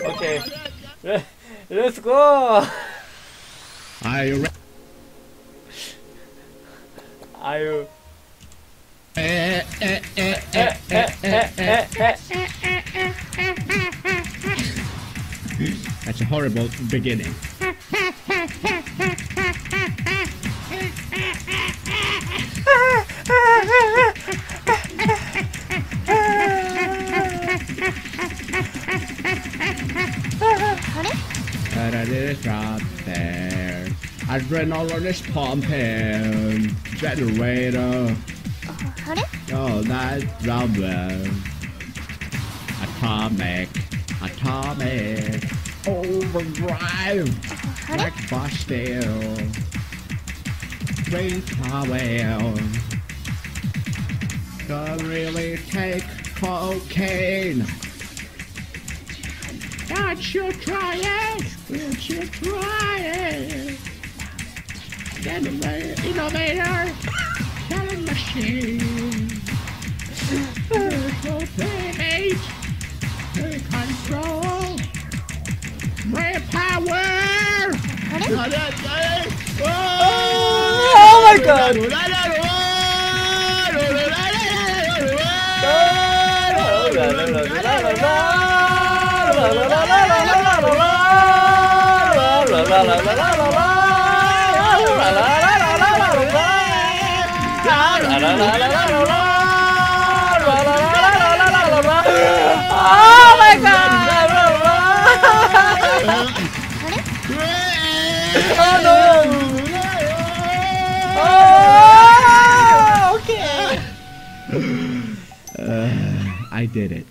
Okay. Let's go! Are you ready? Are you... That's a horrible beginning. I did drop there. Adrenaline is pumping. Generator. Oh, that oh, rubber. Atomic. Atomic. Overdrive. Like Bastille. Great power. Don't really take cocaine. Don't you try it! Don't you try it! Innovator! Innovator! Machine! Virtual playmate! Control! My power! Oh my god Oh. Uh, I did it.